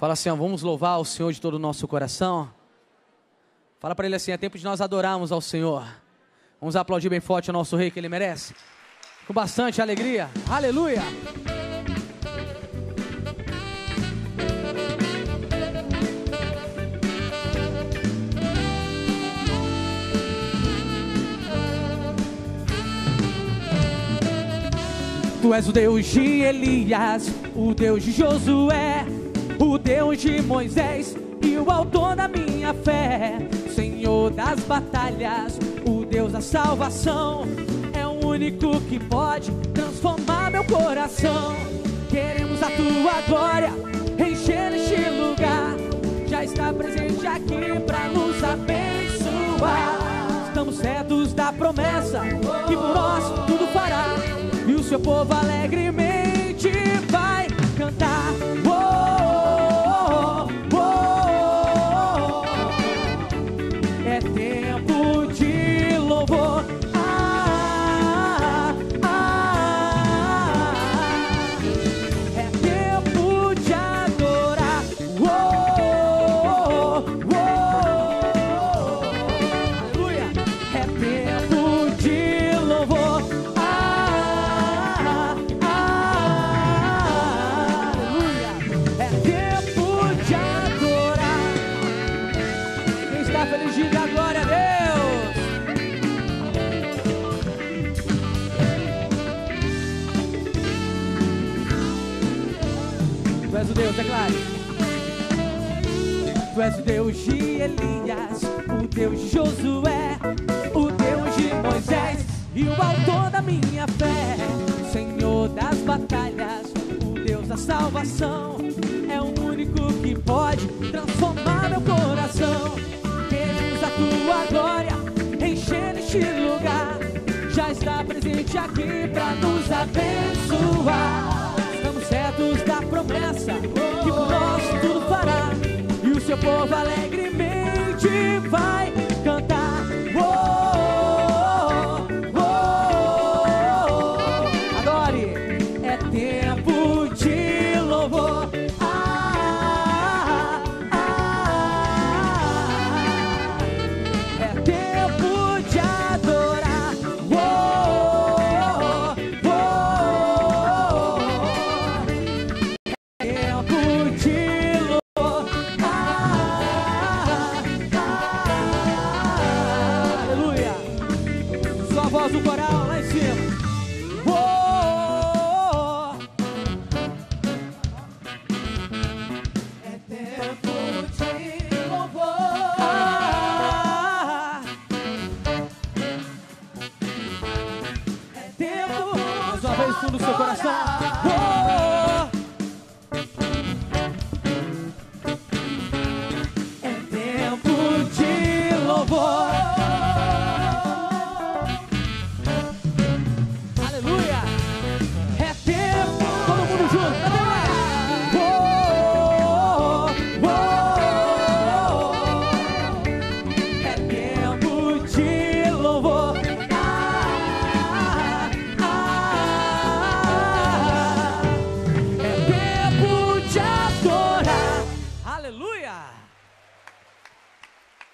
Fala assim, ó, vamos louvar o Senhor de todo o nosso coração. Fala para ele assim, é tempo de nós adorarmos ao Senhor. Vamos aplaudir bem forte o nosso rei que ele merece. Com bastante alegria. Aleluia. Tu és o Deus de Elias, o Deus de Josué, o Deus de Moisés e o autor da minha fé. Senhor das batalhas, o Deus da salvação, é o único que pode transformar meu coração. Queremos a tua glória encher este lugar, já está presente aqui para nos abençoar. Estamos certos da promessa que por nós tudo fará e o seu povo alegremente tempo de louvor. Ah, ah, é tempo de adorar. Oh, oh, oh. Aleluia. É tempo de louvor. Ah, ah, aleluia. É tempo de adorar. Quem está feliz, diga és o Deus, declare. Tu és o Deus de Elias, o Deus de Josué, o Deus de Moisés e o autor da minha fé. Senhor das batalhas, o Deus da salvação, é o único que pode transformar meu coração. Queremos a tua glória encher este lugar, já está presente aqui para nos abençoar. Certos da promessa que por nós tudo fará e o seu povo alegremente voz do coral lá em cima. Oh, é tempo de louvor. Ah, é tempo. Mais uma vez, fundo do seu coração. Oh, 좋.